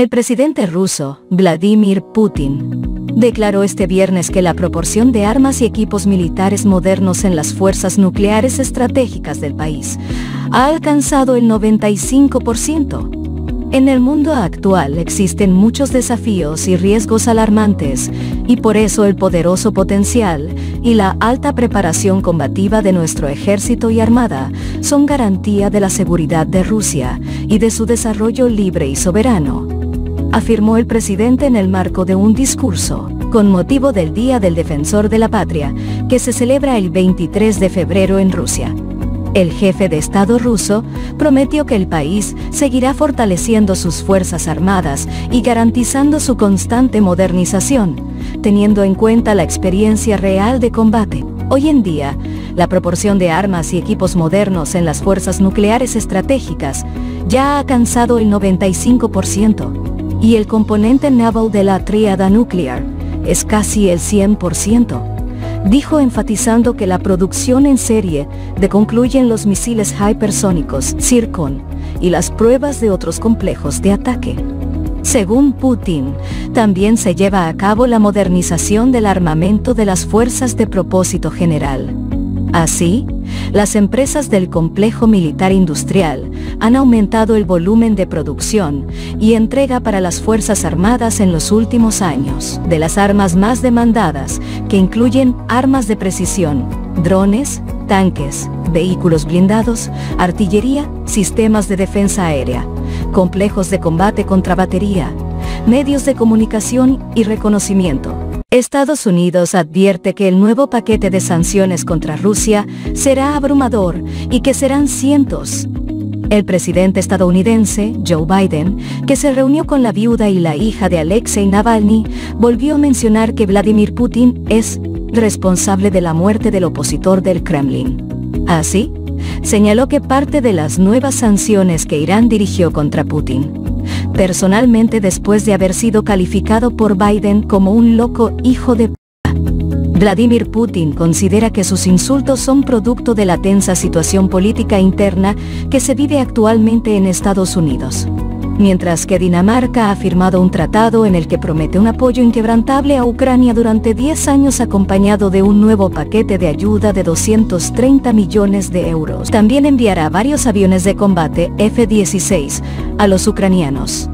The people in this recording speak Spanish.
El presidente ruso, Vladimir Putin, declaró este viernes que la proporción de armas y equipos militares modernos en las fuerzas nucleares estratégicas del país ha alcanzado el 95%. En el mundo actual existen muchos desafíos y riesgos alarmantes, y por eso el poderoso potencial y la alta preparación combativa de nuestro ejército y armada son garantía de la seguridad de Rusia y de su desarrollo libre y soberano, afirmó el presidente en el marco de un discurso, con motivo del Día del Defensor de la Patria, que se celebra el 23 de febrero en Rusia. El jefe de Estado ruso prometió que el país seguirá fortaleciendo sus fuerzas armadas y garantizando su constante modernización, teniendo en cuenta la experiencia real de combate. Hoy en día, la proporción de armas y equipos modernos en las fuerzas nucleares estratégicas ya ha alcanzado el 95%, y el componente naval de la tríada nuclear es casi el 100% dijo enfatizando que la producción en serie de concluyen los misiles hypersónicos Zircon y las pruebas de otros complejos de ataque. Según Putin, también se lleva a cabo la modernización del armamento de las fuerzas de propósito general. Así, las empresas del complejo militar industrial han aumentado el volumen de producción y entrega para las Fuerzas Armadas en los últimos años, de las armas más demandadas, que incluyen armas de precisión, drones, tanques, vehículos blindados, artillería, sistemas de defensa aérea, complejos de combate contra batería, medios de comunicación y reconocimiento Estados Unidos advierte que el nuevo paquete de sanciones contra Rusia será abrumador y que serán cientos. El presidente estadounidense, Joe Biden, que se reunió con la viuda y la hija de Alexei Navalny, volvió a mencionar que Vladimir Putin es responsable de la muerte del opositor del Kremlin. Así, señaló que parte de las nuevas sanciones que Irán dirigió contra Putin personalmente después de haber sido calificado por Biden como un loco hijo de p***. Vladimir Putin considera que sus insultos son producto de la tensa situación política interna que se vive actualmente en Estados Unidos mientras que Dinamarca ha firmado un tratado en el que promete un apoyo inquebrantable a Ucrania durante 10 años acompañado de un nuevo paquete de ayuda de 230 millones de euros. También enviará varios aviones de combate F-16 a los ucranianos.